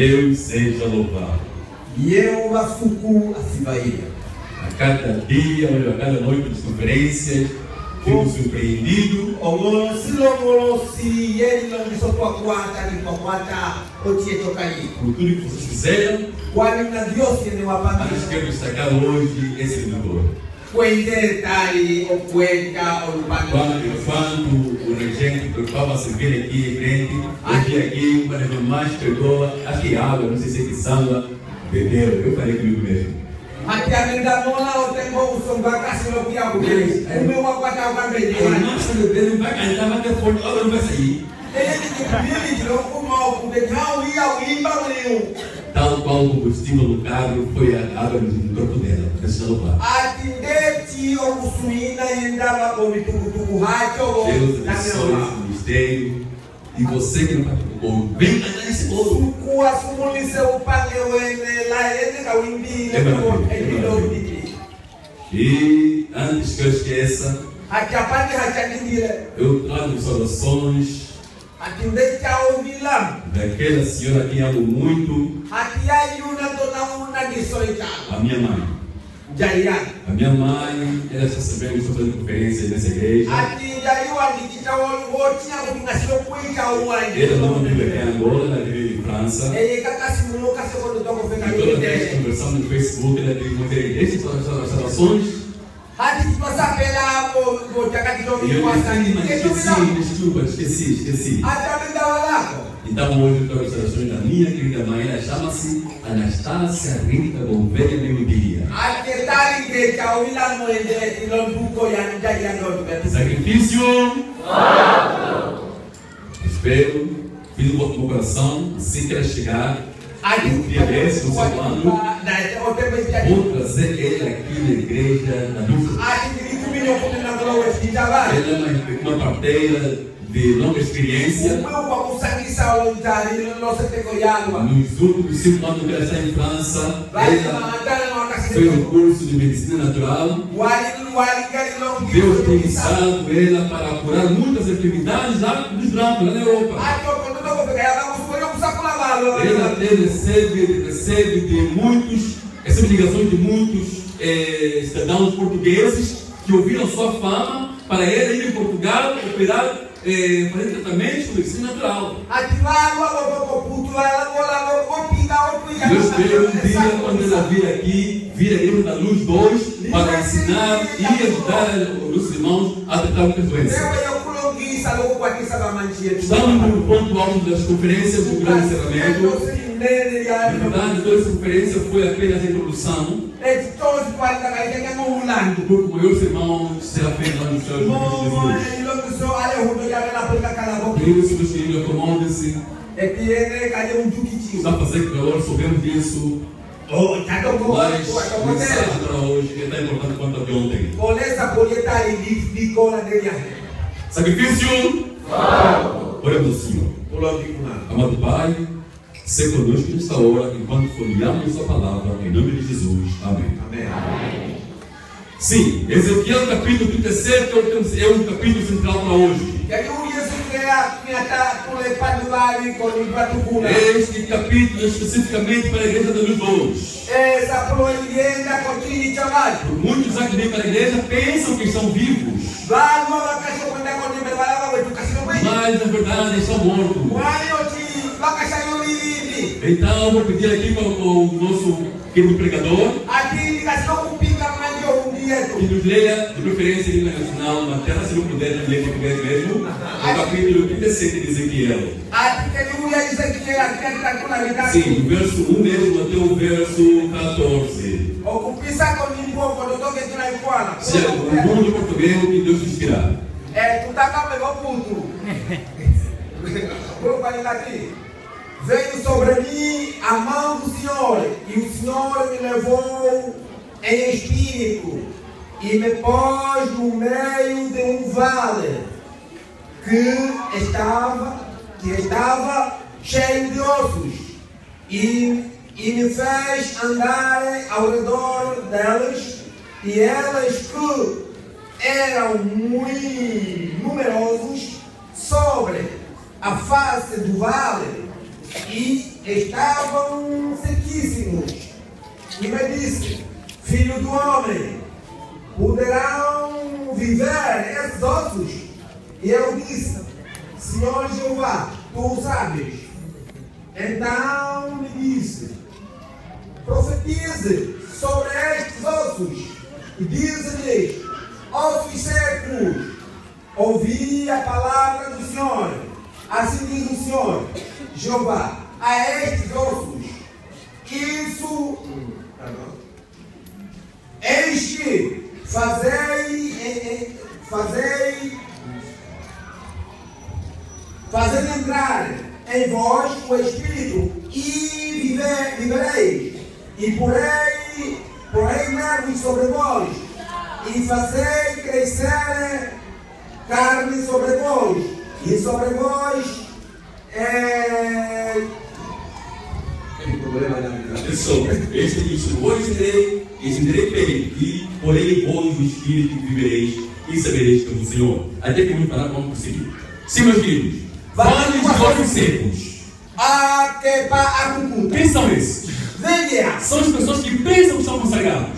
Deus seja louvado. yehova fuku asifaile A cada dia, a cada noite de conferências, fico surpreendido por tudo que vocês fizeram, mas quero destacar hoje esse doutor. Quando, quando o regente preocupava se vir aqui em frente, eu vi aqui, uma das mamães pegou, acho que água, não sei se é que samba, bebeu. Eu falei comigo mesmo. hati amenda mola otembo usombakasilo kuyakubeli umewakwata A ukambele irmã está bebendo, vai cantar, vai ter forte, a obra não vai sair. Tal qual o combustível do carro foi a água no corpo dela. Yendaba komitukutuku hacho Deus abençoe esse ministério. E você que não participou, vem cantar esse bolo. E antes que eu esqueça, eu trago vilam daquela senhora que amo muito, nisoi chao a minha mãe. A minha mãe, ela está sabendo que estou fazendo conferência nessa igreja. Ela não vive aqui em Angola, ela vive em França. eye kakasimunuka sekondo tokofeka E toda vez que conversamos no Facebook, ela diz muitas igrejas, essas E eu botakatitomikwasani disse, esqueci, desculpa, esqueci, esqueci. Então hoje eu estou observações da minha querida mãe, ela chama-se Anastácia Rita Gouveia wilamoende tilonduko yanjaiyandotubetu Sacrifício. Espero, fiz um no meu coração, assim que ela chegar, dia desse, no seu vou trazer ela aqui na igreja, na luz. Ela é uma, uma parteira de longa experiência. Nos últimos cinco anos que ela está em França, ela fez um curso de medicina natural. Deus tem usado ela para curar muitas enfermidades lá dos brancos, lá na Europa. Ela até recebe, recebe de muitos, recebe ligações de muitos eh, cidadãos portugueses que ouviram sua fama para ela ir em Portugal operar, eh, fazer tratamentos com medicina natural. Eu espero um dia, quando ela vir aqui, vir a igreja da Luz 2 para ensinar e ajudar os irmãos a tratar muitas doenças. Estamos no ponto alto das conferências do grande encerramento. Na verdade, toda essa conferência foi apenas a introdução, porque meus irmãos será feito lá no céu de Jesus. Por isso, meus queridos, acomodem-se. Está fazendo calor, soubemos disso. Mas a mensagem para hoje que é tão importante quanto a de ontem. Sacrifício. Oremos ao Senhor. Amado Pai, ser conosco nesta hora enquanto folheamos a palavra, em nome de Jesus. Amém. Sim, Ezequiel capítulo 37 é o- é o capítulo central para hoje. Este capítulo é especificamente para a igreja da Luz 2. esa proyenda kotini chaval Muitos aqui vêm para a igreja pensam que estão vivos, mas na verdade mortos. walioti vakashayolilini Então eu vou pedir aqui para o nosso querido pregador que nos leia de preferência em língua nacional, materna, se não puder ler em português mesmo, o capítulo 37 de Ezequiel. vitatu Sim, verso 1 mesmo até o verso 14. okupisako nimboko totoke tunaikwala Se é o mundo português que Deus te tutakapelwa putu grupalingati veio sobre mim a mão do Senhor e o Senhor me levou em espírito e me pôs no meio de um vale que estava que estava cheio de ossos e, e me fez andar ao redor delas e elas que eram muito numerosos sobre a face do vale e estavam sequíssimos. E me disse: Filho do homem, poderão viver esses ossos? E eu disse: Senhor Jeová, tu o sabes. Então me disse: Profetize sobre estes ossos e diz-lhes: Ossos secos, ouvi a palavra do Senhor. Assim diz o Senhor, Jeová, a estes ossos, isso, este, fazei, eh, eh, fazei, fazei entrar em vós o Espírito e viver, vivereis, e porei, porei nervos sobre vós, e fazei crescer carne sobre vós, e sobre vós é, Tem problema na Atenção, este disse, hoje terei, estenderei peito, e porém vós o Espírito vivereis, e sabereis que é o Senhor. Até que vamos parar, vamos prosseguir. Sim, meus queridos, vales de ossos secos. a que pa akukuta. Quem são esses? Venha, São as pessoas que pensam que são consagrados.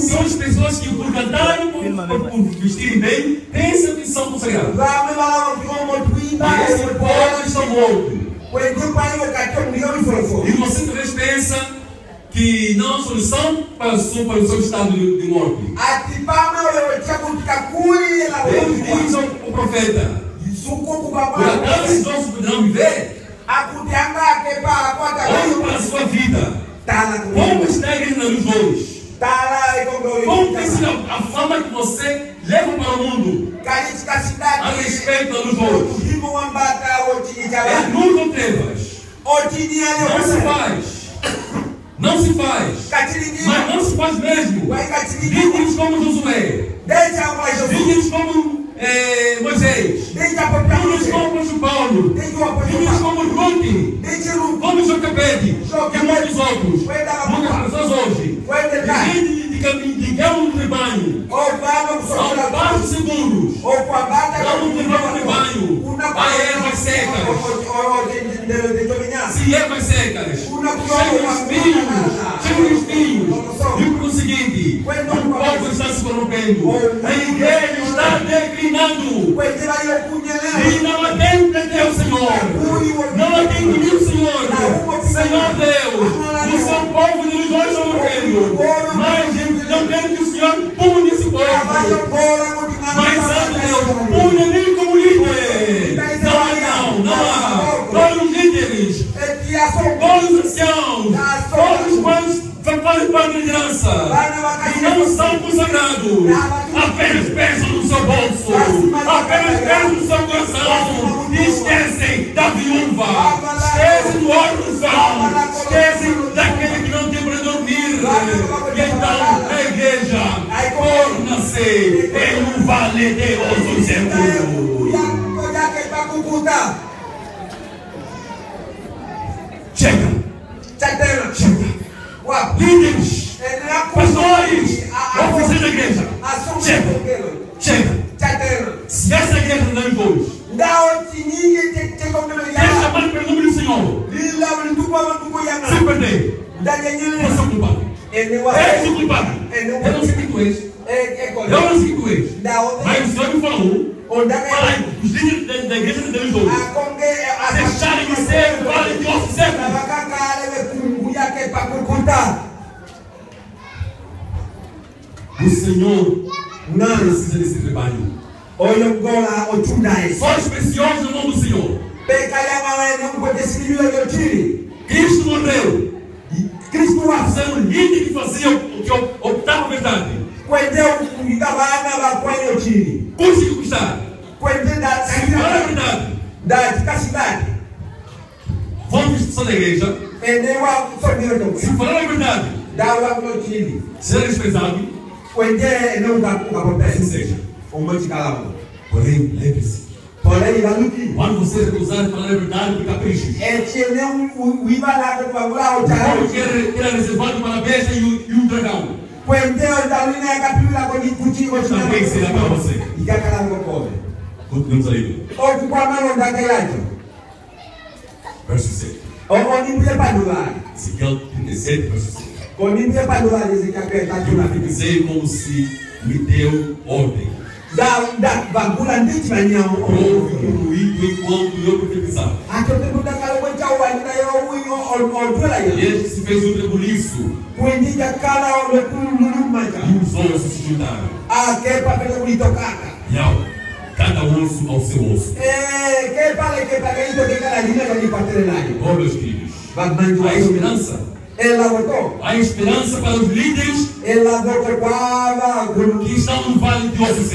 São as pessoas que, por cantarem, por, por, por vestirem bem, pensam que são consagrados. E esses povos estão mortos. E E você talvez pensa que não há solução para o seu, para o seu estado de, de morte. Deus diz o ao, ao profeta: por acaso nossos poderão viver? Como comigo. está a igreja na luz hoje? Tá lá e com Como tem sido a, fama que você leva para o mundo a respeito o tini É ou trevas? Não se faz. Não se faz. Mas não se faz mesmo. Vídeos como Josué. Vídeos como eh, Moisés. Vídeos você. como Paulo. Paulo. como Ruth. Como Jocabede. E muitos outros. Muitas pessoas hoje. De de galo no rebanho. A passos seguros. Vamos levar o rebanho. A ervas secas. Se ervas secas. De espinhos. De espinhos. Digo o seguinte. O povo está se corrompendo. A igreja está declinando. E não atende a Deus, Senhor. Não atende o Senhor. Senhor Deus, o seu povo de nós estão morrendo. Mas que o Senhor pune esse povo. Mas, Santo Deus, pune a mim como líder. Não há, não, não. há. Todos os líderes, todos os anciãos, todos os quantos fazem parte da liderança. E não são consagrados, apenas pensam no seu bolso, apenas pensam no seu coração. E esquecem da viúva, esquecem do órfão, torna-se em um vale de ossos secos. Chega, chega. Líderes, pastores, oficiais da igreja, chega. Se essa igreja não é hoje, deixa mais pelo nome do Senhor. Se perder, você é o culpado. É o culpado. Eu não sei quem tu és. Eu não és. Mas o Senhor me falou. Aí, os líderes da, igreja de Deus hoje. Deixarem de ser o vale de secos. O Senhor não precisa desse rebanho. Olha agora o Tundai. Sois preciosos no nome do Senhor. Cristo morreu. Cristo um líder que fazia o que optava a verdade. Kwende da Se for a sakira verdade, da kasidade. vamos instituição da igreja. Ende wa sobiro Se to. for a verdade, Da wa no tiro. será desprezado. Kwende não da ku ka potese. seja. O monte calado. Porém, lembre-se. Porém, tiro. Quando você recusar de falar a verdade por caprichos, É o ibalado para lá o como taro. que era, que era reservado para a besta e o dragão, Kwende da lina kapila ko ni kuti ko também será para você. Ikakala ko pobre. Continuamos a ler. Ou kwa mano da kelacho. verso 7. Onimbuye padulari. Ezequiel 37, verso 7. Onimbuye padulari zikaketa Eu tuna. profetizei como se me deu ordem. Da da bagula nditi banyawo. Houve um ruído enquanto eu profetizava. Achote kudakala mwencha wanda yo wiyo oldola E este se fez um rebuliço e os olhos se juntaram. E ao, cada osso ao seu osso. Eh. Oh, meus filhos, há esperança. Há esperança para os líderes que estão no vale de ossos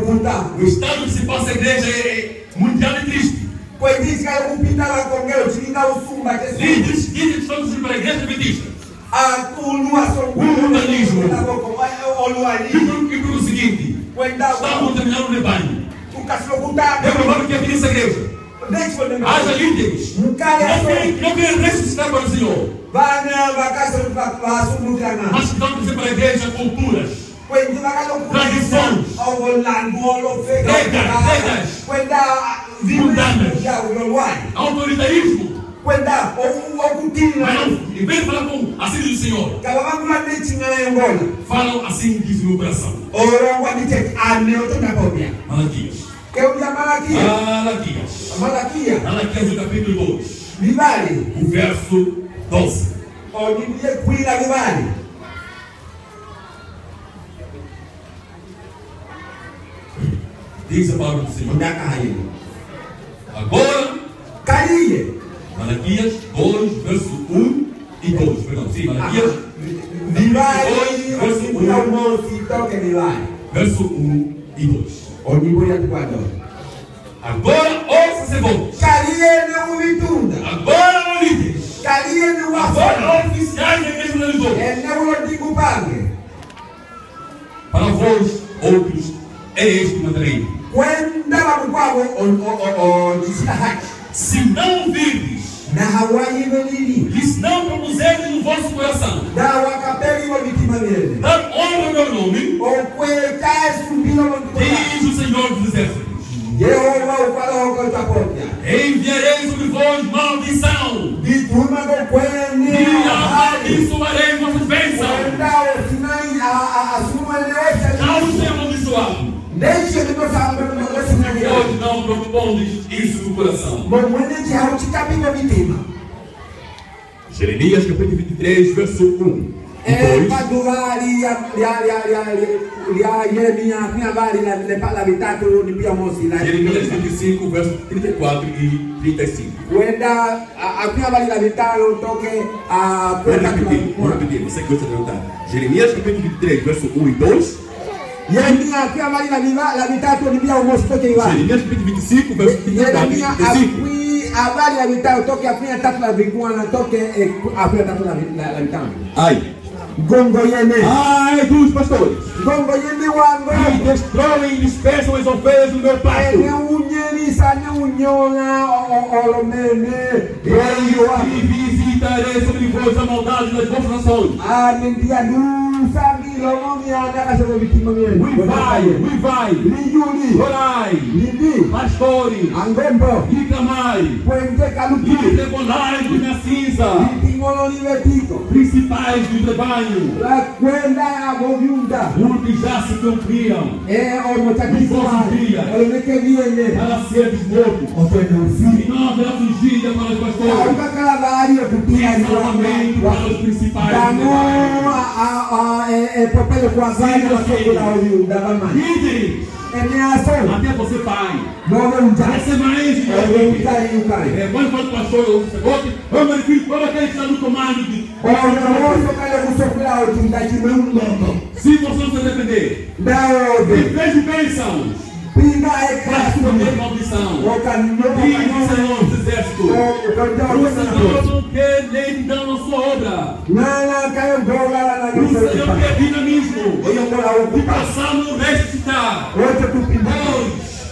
kunta. O estado que se passa a igreja é mundial e triste. Kwendija kupinda la kongelo chilinga usumba líderes que estão para a igreja akulua Humanismo. E oluani por, e por o seguinte, está a contaminar o rebanho. É provável que aqui nessa igreja haja líderes não querem, ressuscitar para o Senhor, mas estão trazer para a igreja culturas. Kwendi vakalokuolofeka kwenda viulolwani Autoritarismo. kwenda Mas okutina não, em vez de falar com assim diz o Senhor, falam assim diz o meu coração. Malaquias. Malaquias. malakia Malaquias, o capítulo 2, vivali o verso 12. onibuye kwila vivali Diz a palavra do Senhor. Agora, kaliye Malaquias 2, verso 1 e 2. Perdão, sim, Malaquias, vivali onibuya umosi toke vivali verso 1 e 2. onibuya tukwado Agora, ó sacerdotes, kaliye ne uvitunda agora, ó líderes, kaliye ne agora, wafona ó oficiais da igreja de Lisboa. eneulo dikupange Para vós, outros, é este o mandarim. Se não hawayivelili lhes não propuserdes no vosso coração, dar honra ao meu nome, diz o Senhor dos Exércitos. ukwalahokotapopya Enviarei sobre vós maldição, e amaldiçoarei vossas bênçãos. Não ser amaldiçoado. Não propondes isso no coração. Jeremias capítulo 23, verso 1 e 2. paduva lya yeremia pia vali lepala vitatu ni pia mosi la Jeremias 25, verso 34 e 35. kwenda apia vali la vitalo toke a Vou repetir, vou repetir, você que gosta de anotar. Jeremias capítulo 23, verso 1 e 2. Yeremia capítulo 25, verso 34 e yeremia 35. apui habari ya vitalo toke apia tatu la vikuana toke apia tatu la la- la vitano Ai, gongo yene ai dos pastores gongo yene wango que destroem e dispersam as ovelhas do meu ene pasto. unyelisa ne unyola olomene E visitarei sobre vós a maldade das vossas nações. kasema vitima vyenu Uivai, uivai, lijuli orai, lili pastores, angombo e clamai, kwente e kaluki tribunais de minha cinza, principais do rebanho, la kwenda avovyunda porque já se cumpriram e omotakisiwa oloneke vyene para seres mortos. otwende E não haverá fugida para os pastores, e salvamento para os principais do rebanho. kuavana wasokola ovyunda vamani Líderes, eneaso até você pai, essa mais de oveutaiukai É, quando fala pastor ou sacerdote, ô meu filho, aquele que está no comando de. Se você não se arrepender, em daode vez de bênçãos, ekasume escolher maldição. Diz o Senhor dos Exércitos. O Senhor não quer nem dar na sua obra. nana kayo golala na O Gisoepa quer dinamismo. passamos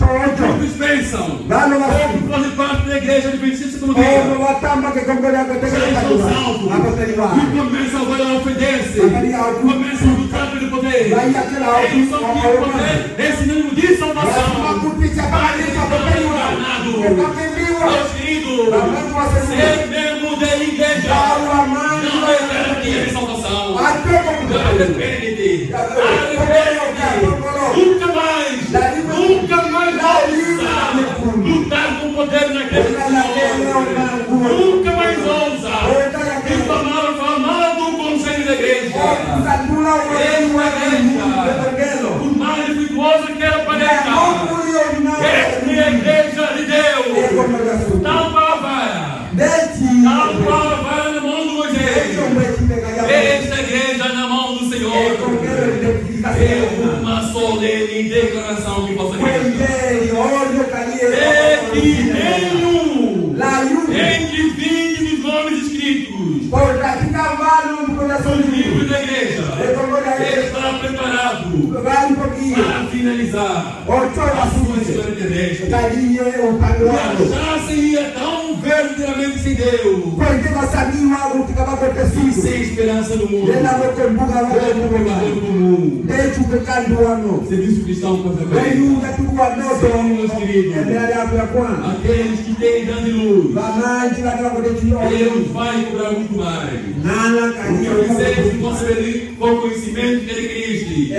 ocho. Muitos pensam. Dá-lo Como fazem parte da igreja adventista como que que que Já estão salvos. E começam agora a ofender-se. Começam a lutar pelo poder. Eles são que o poder é sinônimo de salvação. Para enganados. Ukakimbiwa. Meus queridos, ser membro da igreja Dawa mani. não é garantia de salvação. Nunca mais, nunca mais ousa lutar com o poder na igreja. Nunca mais ousa difamar ou falar mal do conselho da igreja. Por mais defeituosa que ela pareça, esta é a igreja de Deus. Tal qual a vara, tal qual a vara na mão de Moisés. Esta igreja na mão do Senhor. É uma solene declaração que possa. É que nenhum entre 20 dos nomes escritos no livro da igreja está preparado para finalizar a sua história terrestre. E achar-se-ia tão verdadeiramente sem Deus e sem esperança no mundo. Como pecador comum. Serviço cristão coisa bem. Aqueles que têm grande luz. Deus vai cobrar muito mais. Porque vocês que concederem com conhecimento que ele Cristo.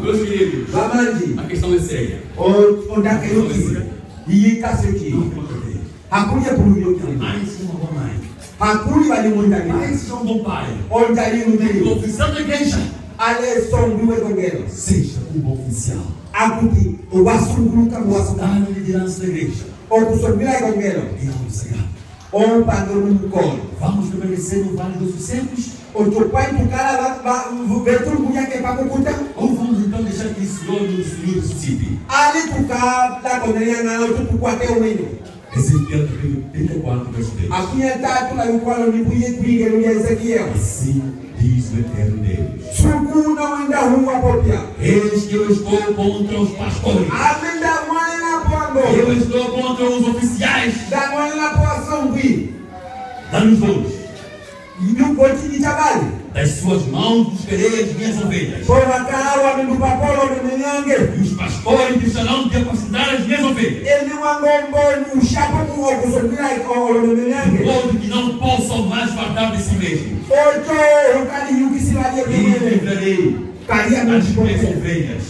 Meus queridos, a questão é séria. Hakuja kuluyokile. Mais uma boa mãe. Hakuli walimundani. Mais um bom pai. Ondali umeli. O oficial da igreja. Ale sonduwe kongelo. Seja um bom oficial. Akuti wasunguluka wasu. Dar a liderança da igreja. Okusongila kongelo. E ao chegar, Ompangelo mukolo. vamos permanecer no vale dos Sucessos? Otupai tukala ba então que esse Senhor nos, nos ressuscite? Ali tukabla konenya na tutukwate umino. Ezequiel capítulo 34, verso 10. Akunya tatu la yukwalo ni buye kuige luya Ezekiel. Assim diz o eterno Deus. Sukuna wenda huwa popya. Eis que eu estou contra os pastores. Amenda mwana na pwango. Eu estou contra os oficiais Da mwana na pwa songwi. da luz Das suas mãos buscarei as minhas ovelhas. E os pastores deixarão de apacentar as minhas ovelhas. De modo que não possam mais guardar de si mesmos. E livrarei Minhas mchipote. ovelhas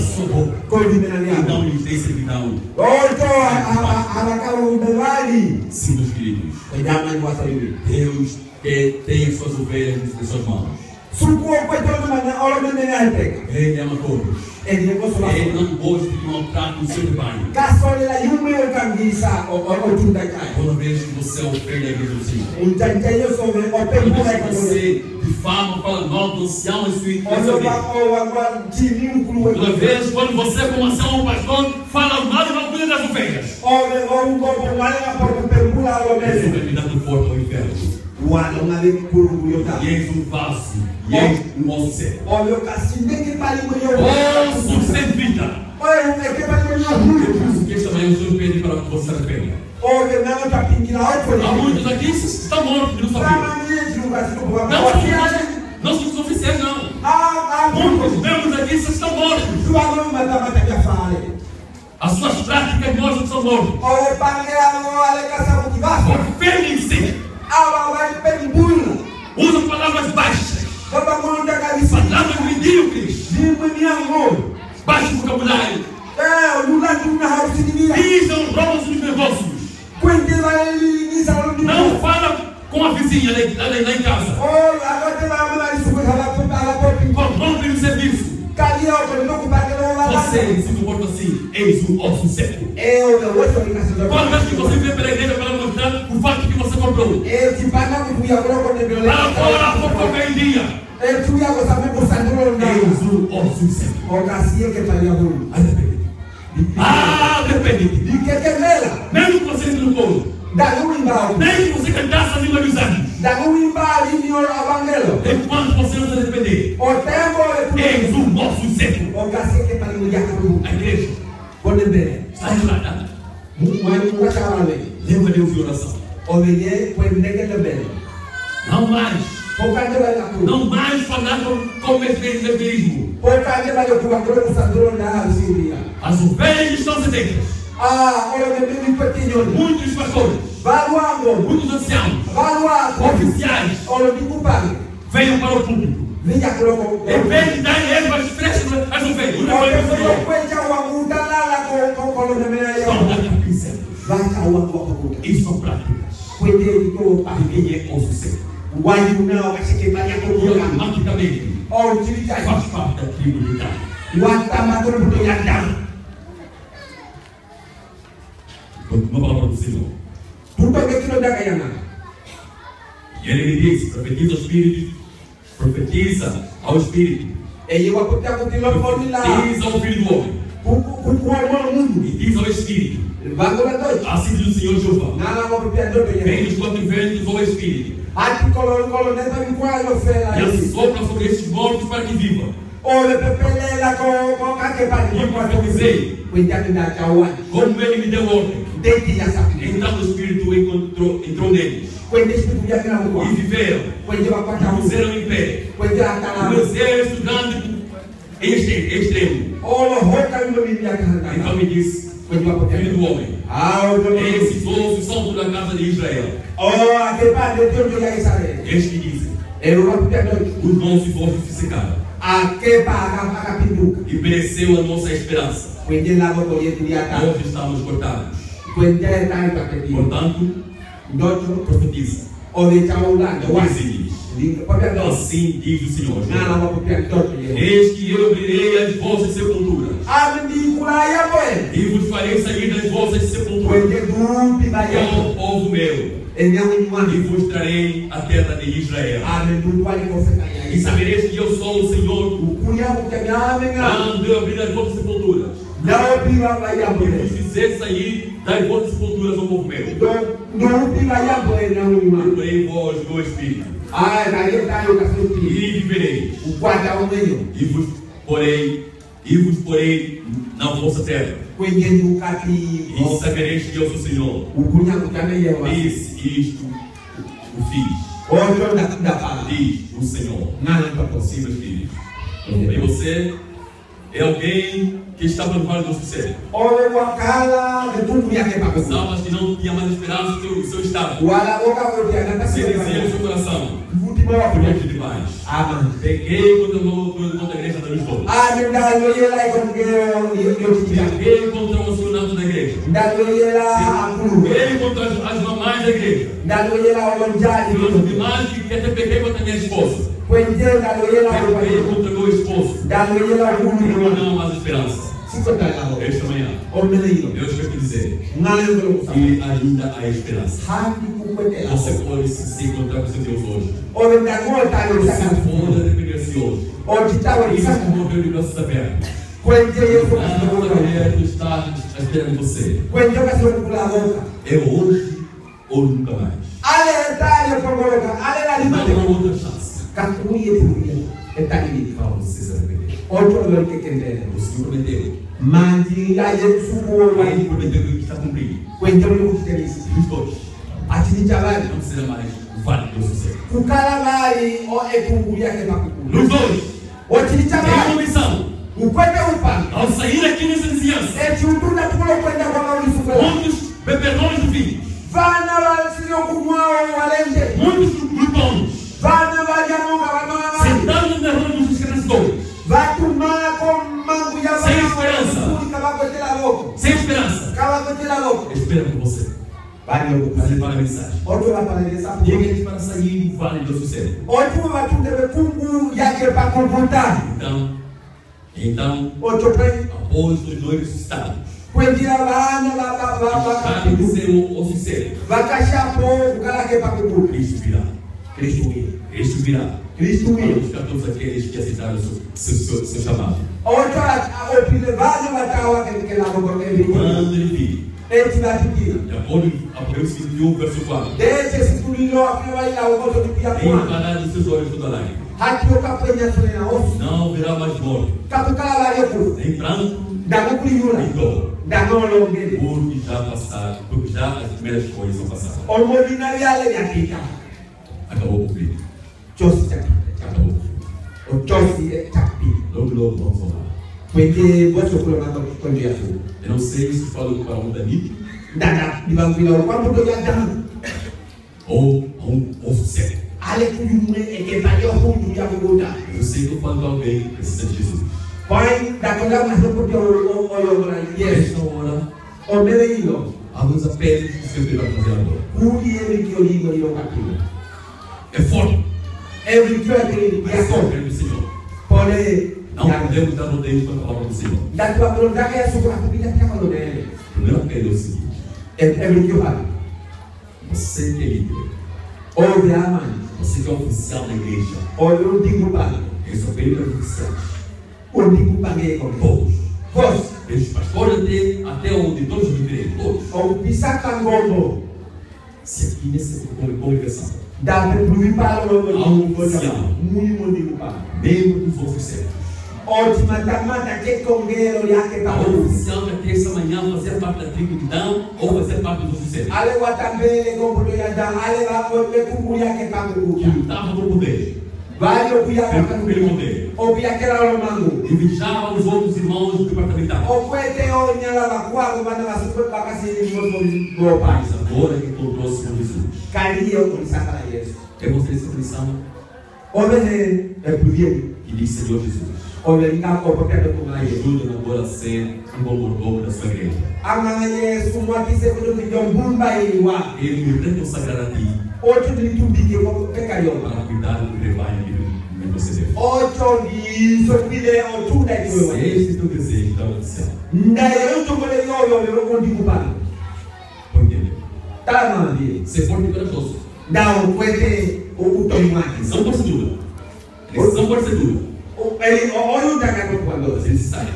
sua boca. E menyange. não lhes dei servidão. Udawali. Sim, meus queridos. Deus tem as suas ovelhas em suas mãos. Ele ama todos. Ele kosola. Ele não gosta de maltrato no seu rebanho. Toda vez que você ofende a igreja do Senhor. Ikolo. você fala mal do ancião e ukulu Toda vez quando você, como ancião ou pastor, fala mal e não cuida das ovelhas. Mese. vai me dar do forte ao inferno. Walo ngale kulu yota. E eis um vaso, e eis um osso seco. Ove kasinde ke pali yo. Osso sem vida. Ove ke pali que esta manhã o Senhor pede para que você arrependa. Ove nanga tapingila ocho. Há muitos aqui que estão mortos não siku kwa. Não não somos oficiais, não. Ah ah Muitos membros aqui estão mortos. Sualo mata mata ya fale. As suas práticas que são mortos. Ove pangela no ale kasabu kibasa. Ofendem-se. Awa wa pengula. Usam palavras baixas. Palavras medíocres. Baixo vocabulário. Eh, rolos nos negócios. Não fala com a vizinha lá, lá, lá em casa. Oh. Corrompem o serviço. Você se comporta assim. Eis o casa do. Quando vez que você vem pela igreja para mostrar o fato que você comprou. Para fora a fofoca em dia. Por. Eis o osso seco. O casia que faria bom. Arrepende-te. Arrepende-te. E que que nela? Mesmo que você entre no coro. Nem que você cantasse a língua dos anjos. Evangelho. Enquanto você não se arrepender. O tempo é Eis o osso seco. O casia que faria yakuru A igreja kone mbele está retardada. mwani mukachawale Leva Deus em oração. ovenye kwendegele mbele Não mais. Não mais falar com, com mesmerismo. pokanje balekuba kule kusanduro na asiria As ovelhas estão sedentas. ah olone mimi petinyoni Muitos pastores, balwango muitos anciãos, balwako oficiais oloni kupange venham para o público. Vinyakuloko Em vez de dar ervas frescas às ovelhas, não vai fazer. kwecha wangu utalala kolone São meya da princesa. vacha wangu wakukuta E são práticas. kwenye kitopa Ninguém é o sucesso. wanyu nao kashikebanya E kukuka automaticamente olchilichai faz parte da tribo de Dan. watamatoro buto yandama Uma palavra do Senhor. tutoke kilo daga yana E ele disse: profetiza ao Espírito, profetiza ao Espírito, eye wakuta kutilo kolila diz ao Filho do Homem, e diz ao Espírito: assim diz o Senhor Jeová. Vem dos quatro ventos ao Espírito, e assopra sobre estes mortos para que vivam. E chawani como ele me deu ordem. Então o Espírito encontrou, entrou neles, e viveram, puseram em pé. Um atala exército grande em extremo. Então me disse, Filho do Homem, esses ossos são da casa de Israel. oh Eles que dizem, os nossos ossos se secaram. E pereceu a nossa esperança. Nós estamos cortados. Portanto, profetiza. assim diz o Senhor. ndoto yeye Eis que eu abrirei as vossas sepulturas. E vos farei sair das vossas sepulturas. Ó povo meu. E vos trarei a terra de Israel. ame E sabereis que eu sou o Senhor. Quando eu abrir as vossas sepulturas. E fizer sair das vossas sepulturas, ó povo meu. Porém vós do Espírito. E vivereis. E vos porei. E vos porei na vossa terra. E sabereis que eu sou o Senhor. Disse isto, o fiz. Ojo na kudapa Diz o Senhor. nana ndo Sim, meus filhos. E você é alguém que estava no vale do sucesso. ole wakala de tundu yake pa kusa Pensavas que não tinha mais esperança no seu, no seu estado. kasi dizia no seu coração: ba wa Longe demais. ama Peguei vou contra a igreja da tija Peguei contra o assinante da igreja. Peguei contra as, mamães da igreja. ndalo yela os olonjali demais que até peguei contra minha esposa. Peguei contra meu esposo. Não mais esperança. Esta manhã, Deus quer te dizer que ainda há esperança. Você pode se, se encontrar com seu Deus hoje. talo Você saka pode arrepender-se hoje. Isso morreu de braços abertos. kwenye yesu Nada aberto está esperando você. É hoje ou nunca mais. Não há outra chance. Para você se arrepender. oto lo kekendele O Senhor prometeu. manji ya yesu wo Ele prometeu que está cumprido. kwenye lo kutelisi Os dois. atini chabali Não será mais o vale do sucesso. kukala bali o etungu yake makukulu Nos dois. otini Tem uma chabali missão. ukwete upanga Ao sair aqui nessa vizinhança, eti utunda tukulo kwenda kwa maulisuko muitos beberrões de vinho, vana vasinyokumwao walende muitos glutões, vana valyamunga vanona por você. Para valiokupa levar a mensagem. Diga para sair do vale do pakukuta Então, então, após os dois ressuscitados, kwendira vana ser o, o sucesso, vakashapo kukalake pakukuta Cristo virá. kristu wiye Cristo virá. kristu Para wiye os 14 aqueles que aceitaram o seu, seu, seu, seu chamado. oto opile vana vatawa Quando ele vir, eti vatikira de acordo com Apocalipse 21, verso 4, dese situlilo afiwaila okoto tipia kwa encarado os seus olhos toda lágrima. hati okapenya sunena osu Não haverá mais morte, kakukala valioku nem em pranto ndakukulinyula e dor. ndanolongere Porque já passaram, porque já as primeiras coisas são passadas. olumobina byale byapita Acabou o frio. kyosi kyapita Acabou o frio. okyosi kyapita Logo, logo vamos orar. kwete bwasokulomaka kukondo yafu Eu não sei se falou para um Danilo ndana libangwila olwambuto byadamu ou a um oficial. ale kuyumwe ekepali okundu byakubuta Eu sei que eu falo para alguém que precisa de Jesus. pai ndakonda masokuti oyobola yesu Esta hora, omere ilo alguns apelos que o Senhor vai fazer agora. kuli ebikyo lino lilokatilo É forte. ebikyo ekili Mas é byako forte do Senhor. Pole Não podemos dar rodeio para a palavra do Senhor. ndatibakulondaka yasukula kupita pyakalonele O primeiro apelo é o seguinte: ebikyo hali você que é líder, oyo byamani você que é oficial da igreja, oyo ndikupange esse apelo é oficial. ondikupangeko Todos. vosi Desde os pastores até, até onde todos viverem, todos. opisaka ngombo Se aqui nessa congregação, ndapepulwipalo Oficial. mulimo ndikupanga membro dos oficiais, otimatamata kekongelo lyake a paulu oficial vai ter essa manhã fazer parte da tribo de Dan ou fazer parte dos oficiais. ale watambele kombuto ya dan ale bakumu lyake Que pakukuta lutava por poder, bali pelo, okuyaka pelo poder. obuyakela lomangu E vigiava os outros irmãos bakasili mobopai Mas agora que encontrou-se com Jesus, é você essa obene epulieli que diz Senhor Jesus. Obelinga opopyate kumala yesu Ajuda-me agora a ser um bom mordomo da sua igreja. Ele me reconsagrar a ti para cuidar do rebanho ndisokwile otunda Se esse é o teu desejo, dá o céu. ndaye utumbule yoyo lelokondikupanga Pode entender. talamambie Ser forte e corajoso. ndawo kwete utoni mwake Não por ser dura. Não por dura. oyo ndakatokwando Mas ele sai.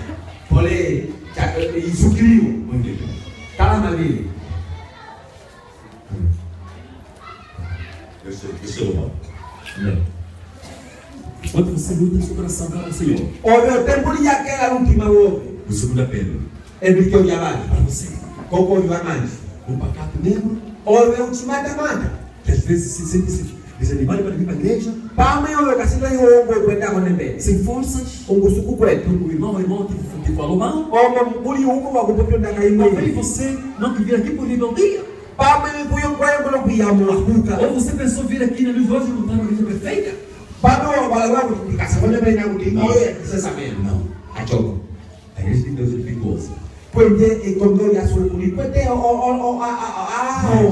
isukiliwo Pode entender. talamambie Eu sei, eu sei o. Enquanto você luta seu coração para o Senhor, oyo tembuli yakela lutima wowe o segundo apelo ebikyo byabana para você. kokoyo amanji Um pacato membro oyo uchimatamata que às vezes se sente se- desanimado para vir para a igreja, pamwe oyo kasila iwongo kwendako nembele sem forças, ungusuku kwetu o irmão ou irmão te, te falou mal. omo mbuli huko Talvez imwe você não que vir aqui por rebeldia. pamwe kuyo kwayongolo kuyamulakuka Ou você pensou vir aqui na luz hoje e não está na igreja perfeita. pamwe wabala wako ndikasabonebena kuti oyo yakisesamena Não. achoko A igreja de Deus é defeituosa. kwende ekongolo yasulukuli kwete aongo Luta para a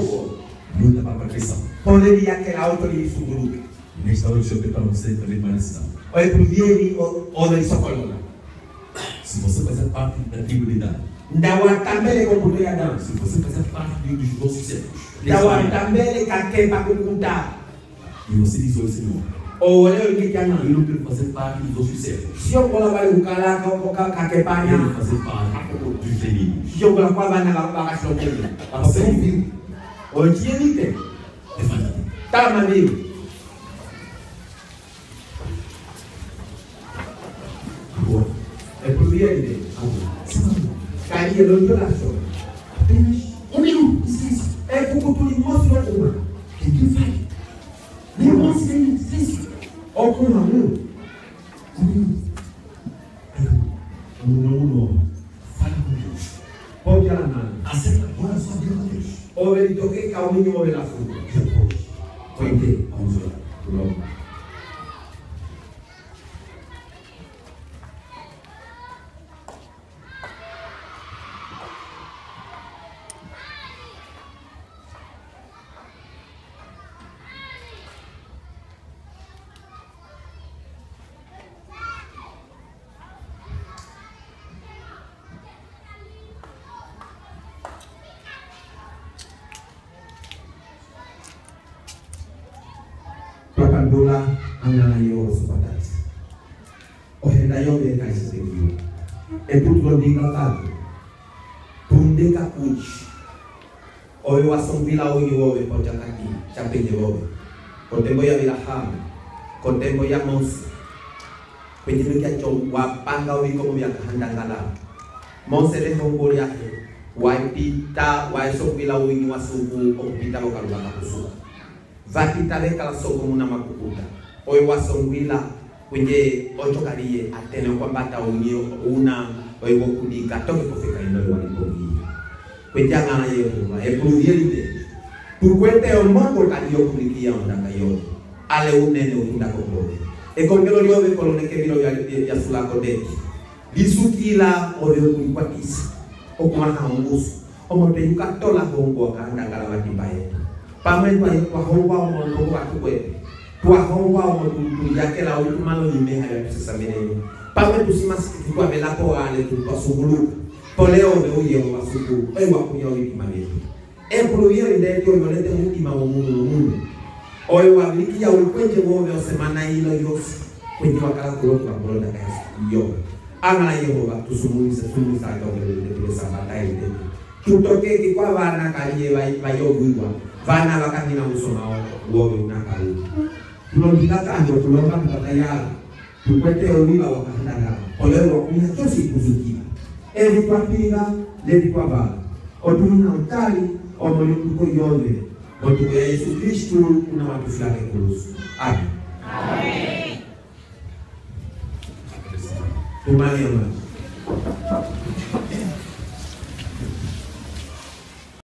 perfeição. poleli yakela auto liisunguluke E nesta hora o Senhor tem para você também uma decisão. oyepulieli onoisokolola Se você fazer parte da tribo de Dan, ndawatambele kombuto ya dansi se você fazer parte um dos nossos servos, e você diz hoje, Senhor, owoleo eu ngijana não quero fazer parte dos nossos servos. siokola bali kukalaka Eu kakepanya quero fazer parte dos gemidos. siokola kwa bana bakasokele bakasokile oncielite Levanta-te. tama mimi Agora. Epulieli Agora. Senhor, kaliye lonjolaso apenas um minuto. Silêncio. ekukutuli mosi lokuma Ninguém vai. Nem o moço, nem o silêncio. okuma mu Um minuto. munomuno Fale com Deus. pojalamana Acerta agora a sua vida com Deus. ovelitoke kauminyo ovelafu Depois, kwende dola ang nangayaw sa batas. O hendayaw din. E putro din. Punde ka kuch. O yung asong pilaw yung wawe po dyan kaki. Champin yung wawe. Konten mo mons. Pwede rin kaya chong wapangawin ko mo yung handang kalam. Mons ele hong kuriyahe. Wai pita, wai sok pilaw yung wasubu, o pita mo kaluwa. vakitaleka lasogomuna makukuta. Oyo wasongwila kunje otokaliye atele okwambata umio una oyo wokulika toke kufika ino yo walipogia kwete ang'ala yehova tukuete tukwete kali taliyokulikia ondaka yote ale unene utundako kote ekongelo vilo kolonekevilo vyasulako deki. Lisukila ovyo kulikwatisa okumaha ongusu omoteyukatola hongo akaandangala vatimba yetu pamwe twahouwao maundu gakugwete twahouwao matundu yakela utu malonyimehayo tusisamenene pamwe tusimasitukwavelapo wale tukwasuguluka poleo veuye wasugulu oiwakunya oitima vetu empulu iyo indetio yolete mutima womunu lomunu oyo wavilikia ulikwenje wove osemana ilo yosi kwenye wakala kulokuva kulonda kayasikiyo angala yehova tusumulize tumulisaga uvelete tule sabata idetu tutoke kwa vana kalie vayogwirwa vana vakanyina musoma wove unakauka tulondikakano tulombandu vakayala tukwete oviva wakatandalava olewa kunya chosi kuzukiva evi kwapila levi kwavala otumina utali omolituko yove otuko ya yesu kristu una watu flake ami amen. Tumanie